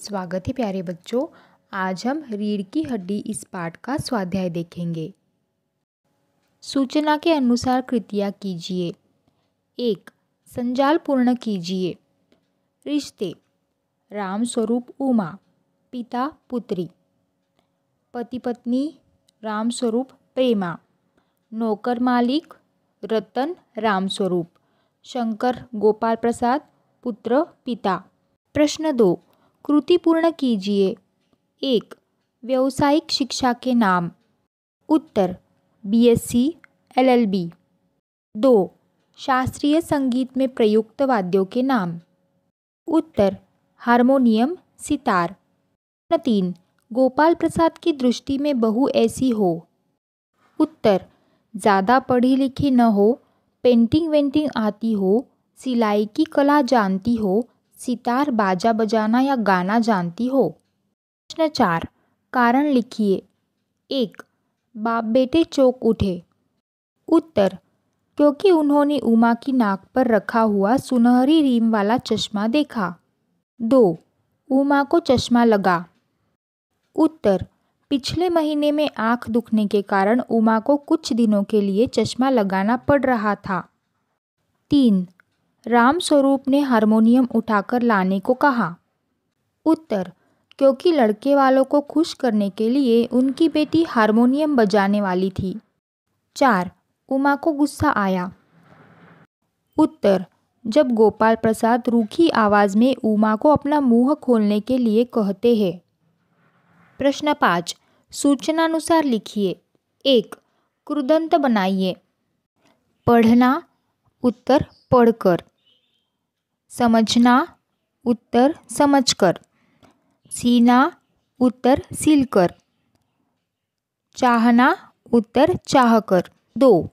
स्वागत है प्यारे बच्चों। आज हम रीढ़ की हड्डी इस पाठ का स्वाध्याय देखेंगे। सूचना के अनुसार कृतियाँ कीजिए। एक, संजाल पूर्ण कीजिए। रिश्ते राम स्वरूप उमा, पिता, पुत्री। पति पत्नी राम स्वरूप प्रेमा। नौकर मालिक, रतन राम स्वरूप शंकर, गोपाल प्रसाद, पुत्र, पिता। प्रश्न दो कृति पूर्ण कीजिए। एक, व्यावसायिक शिक्षा के नाम। उत्तर बीएससी एलएलबी दो, शास्त्रीय संगीत में प्रयुक्त वाद्यों के नाम। उत्तर, हारमोनियम, सितार। तीन, गोपाल प्रसाद की दृष्टि में बहु ऐसी हो। उत्तर, ज़्यादा पढ़ी लिखी न हो, पेंटिंग वेंटिंग आती हो, सिलाई की कला जानती हो सितार बाजा बजाना या गाना जानती हो? प्रश्न चार, कारण लिखिए। एक बाप बेटे चौक उठे। उत्तर, क्योंकि उन्होंने उमा की नाक पर रखा हुआ सुनहरी रीम वाला चश्मा देखा। दो, उमा को चश्मा लगा। उत्तर, पिछले महीने में आँख दुखने के कारण उमा को कुछ दिनों के लिए चश्मा लगाना पड़ रहा था। तीन राम स्वरूप ने हारमोनियम उठाकर लाने को कहा। उत्तर, क्योंकि लड़के वालों को खुश करने के लिए उनकी बेटी हारमोनियम बजाने वाली थी। चार, उमा को गुस्सा आया। उत्तर, जब गोपाल प्रसाद रूखी आवाज़ में उमा को अपना मुँह खोलने के लिए कहते हैं। प्रश्न पाँच, सूचनानुसार लिखिए। एक कृदंत बनाइए। पढ़ना, उत्तर, पढ़कर। समझना, उत्तर समझकर. सीना, उत्तर सिलकर. चाहना, उत्तर चाहकर. दो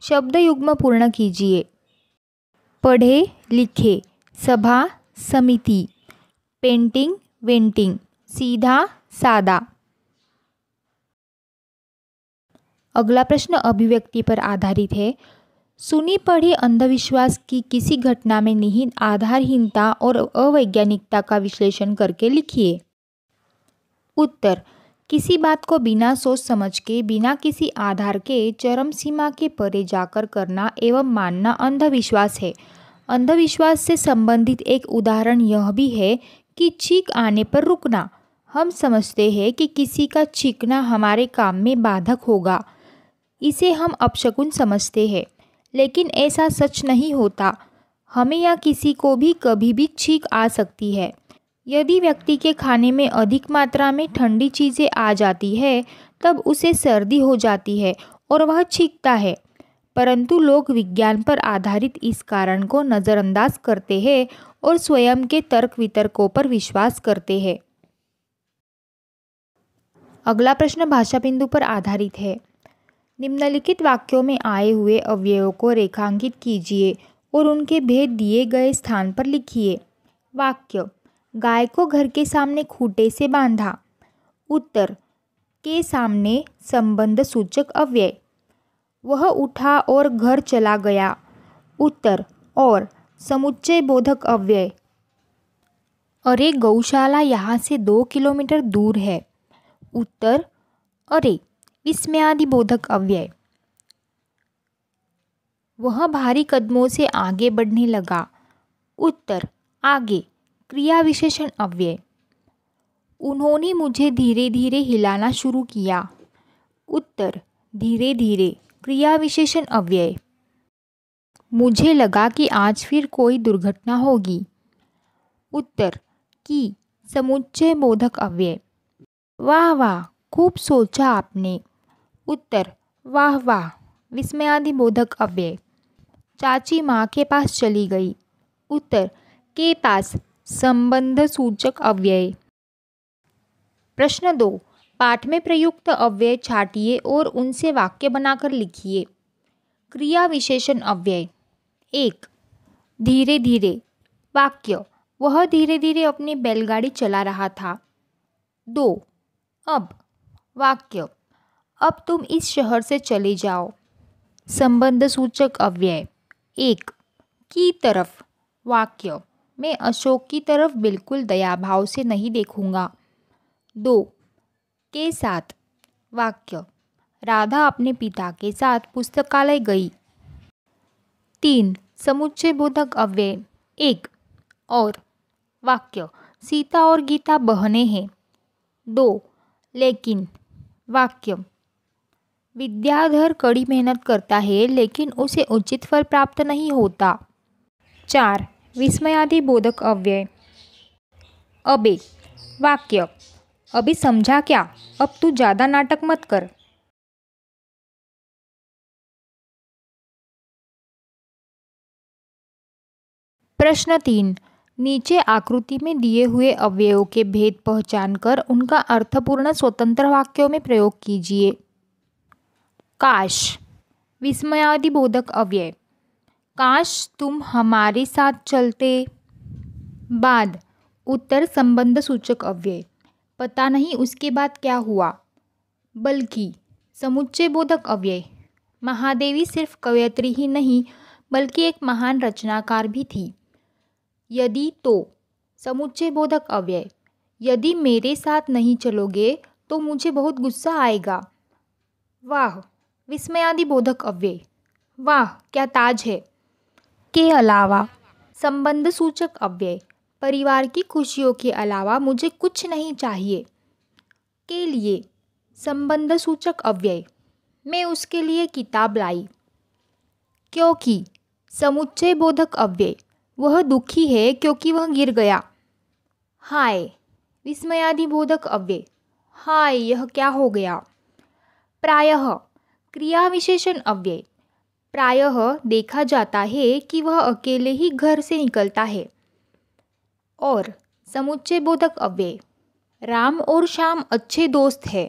शब्द युग्म पूर्ण कीजिए. पढ़े, लिखे, सभा, समिति. पेंटिंग, वेंटिंग. सीधा, सादा. अगला प्रश्न अभिव्यक्ति पर आधारित है. सुनी पढ़ी अंधविश्वास की किसी घटना में निहित आधारहीनता और अवैज्ञानिकता का विश्लेषण करके लिखिए। उत्तर, किसी बात को बिना सोच समझ के, बिना किसी आधार के, चरम सीमा के परे जाकर करना एवं मानना अंधविश्वास है। अंधविश्वास से संबंधित एक उदाहरण यह भी है कि छींक आने पर रुकना। हम समझते हैं कि किसी का छींकना हमारे काम में बाधक होगा। इसे हम अपशकुन समझते हैं। लेकिन ऐसा सच नहीं होता। हमें या किसी को भी कभी भी छींक आ सकती है। यदि व्यक्ति के खाने में अधिक मात्रा में ठंडी चीज़ें आ जाती है, तब उसे सर्दी हो जाती है और वह छींकता है। परंतु लोग विज्ञान पर आधारित इस कारण को नज़रअंदाज करते हैं और स्वयं के तर्क वितर्कों पर विश्वास करते हैं। अगला प्रश्न भाषा बिंदु पर आधारित है। निम्नलिखित वाक्यों में आए हुए अवयवों को रेखांकित कीजिए और उनके भेद दिए गए स्थान पर लिखिए। वाक्य, गाय को घर के सामने खूटे से बांधा। उत्तर, के सामने संबंध सूचक अव्यय वह उठा और घर चला गया। उत्तर, और, समुच्चय बोधक अव्यय अरे, गौशाला यहाँ से दो किलोमीटर दूर है। उत्तर, अरे विस्मयादि बोधक अव्यय। वह भारी कदमों से आगे बढ़ने लगा। उत्तर, आगे, क्रिया विशेषण अव्यय। उन्होंने मुझे धीरे धीरे हिलाना शुरू किया। उत्तर धीरे धीरे क्रिया विशेषण अव्यय। मुझे लगा कि आज फिर कोई दुर्घटना होगी। उत्तर, की, समुच्चय बोधक अव्यय। वाह वाह, खूब सोचा आपने। उत्तर, वाह वाह, विस्मयादि बोधक अव्यय। चाची माँ के पास चली गई। उत्तर, के पास? संबंध सूचक अव्यय। प्रश्न दो, पाठ में प्रयुक्त अव्यय छाटिए और उनसे वाक्य बनाकर लिखिए। क्रिया विशेषण अव्यय। एक, धीरे धीरे, वाक्य। वह धीरे धीरे अपनी बैलगाड़ी चला रहा था। दो, अब, वाक्य। अब तुम इस शहर से चले जाओ। संबंध सूचक अव्यय। एक, की तरफ़। वाक्य, मैं अशोक की तरफ़ बिल्कुल दया भाव से नहीं देखूँगा। दो, के साथ। वाक्य, राधा अपने पिता के साथ पुस्तकालय गई। तीन समुच्चय बोधक अव्यय। एक, और। वाक्य, सीता और गीता बहने हैं। दो, लेकिन। वाक्य विद्याधर कड़ी मेहनत करता है, लेकिन उसे उचित फल प्राप्त नहीं होता। चार, विस्मयादि बोधक अव्यय। अबे, वाक्य। अभी समझा क्या? अब तू ज़्यादा नाटक मत कर। प्रश्न तीन, नीचे आकृति में दिए हुए अवयवों के भेद पहचान कर उनका अर्थपूर्ण स्वतंत्र वाक्यों में प्रयोग कीजिए। काश, विस्मयादि बोधक अव्यय। काश तुम हमारे साथ चलते बाद उत्तर संबंध सूचक अव्यय। पता नहीं उसके बाद क्या हुआ, बल्कि समुच्चय बोधक अव्यय। महादेवी सिर्फ़ कवयत्री ही नहीं, बल्कि एक महान रचनाकार भी थी। यदि तो समुच्चय बोधक अव्यय। यदि मेरे साथ नहीं चलोगे तो मुझे बहुत गुस्सा आएगा। वाह! विस्मयादि बोधक अव्यय। वाह, क्या ताज है। के अलावा, संबंध सूचक अव्यय। परिवार की खुशियों के अलावा मुझे कुछ नहीं चाहिए। के लिए, संबंध सूचक अव्यय। मैं उसके लिए किताब लाई। क्योंकि, समुच्चय बोधक अव्यय। वह दुखी है क्योंकि वह गिर गया। हाय, विस्मयादि बोधक अव्यय। हाय, यह क्या हो गया। प्रायः क्रिया विशेषण अव्यय। प्रायः देखा जाता है कि वह अकेले ही घर से निकलता है। और समुच्चय बोधक अव्यय, राम और श्याम अच्छे दोस्त हैं।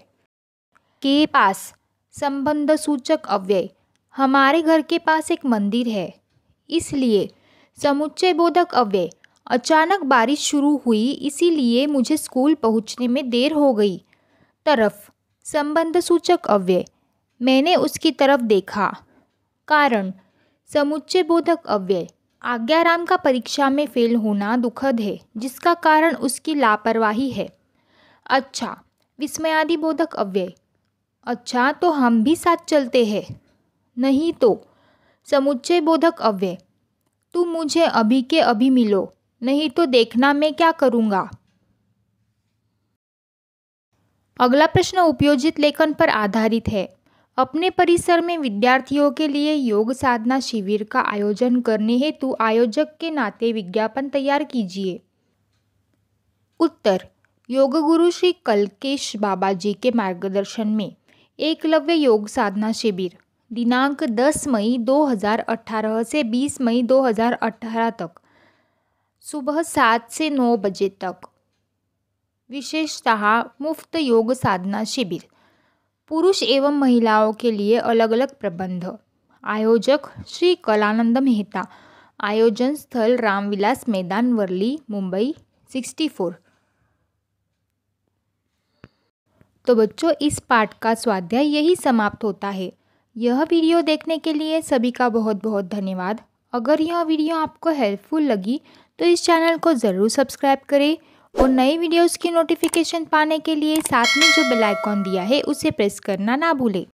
के पास संबंध सूचक अव्यय, हमारे घर के पास एक मंदिर है। इसलिए समुच्चय बोधक अव्यय, अचानक बारिश शुरू हुई, इसीलिए मुझे स्कूल पहुँचने में देर हो गई। तरफ़ संबंध सूचक अव्यय मैंने उसकी तरफ़ देखा। कारण समुच्चय बोधक अव्यय। आज्ञाराम का परीक्षा में फेल होना दुखद है, जिसका कारण उसकी लापरवाही है। अच्छा विस्मयादि बोधक अव्यय। अच्छा तो हम भी साथ चलते हैं। नहीं तो समुच्चय बोधक अव्यय। तुम मुझे अभी के अभी मिलो, नहीं तो देखना मैं क्या करूँगा। अगला प्रश्न उपयोजित लेखन पर आधारित है। अपने परिसर में विद्यार्थियों के लिए योग साधना शिविर का आयोजन करने हेतु आयोजक के नाते विज्ञापन तैयार कीजिए। उत्तर, योग गुरु श्री कलकेश बाबा जी के मार्गदर्शन में एकलव्य योग साधना शिविर, दिनांक 10 मई 2018 से 20 मई 2018 तक, सुबह सात से नौ बजे तक। विशेषतः मुफ़्त योग साधना शिविर पुरुष एवं महिलाओं के लिए अलग अलग प्रबंध। आयोजक श्री कलानंद मेहता। आयोजन स्थल रामविलास मैदान, वर्ली, मुंबई 64 तो बच्चों, इस पाठ का स्वाध्याय यही समाप्त होता है। यह वीडियो देखने के लिए सभी का बहुत बहुत धन्यवाद। अगर यह वीडियो आपको हेल्पफुल लगी तो इस चैनल को ज़रूर सब्सक्राइब करें। और नई वीडियोस की नोटिफिकेशन पाने के लिए साथ में जो बेल आइकॉन दिया है, उसे प्रेस करना ना भूलें।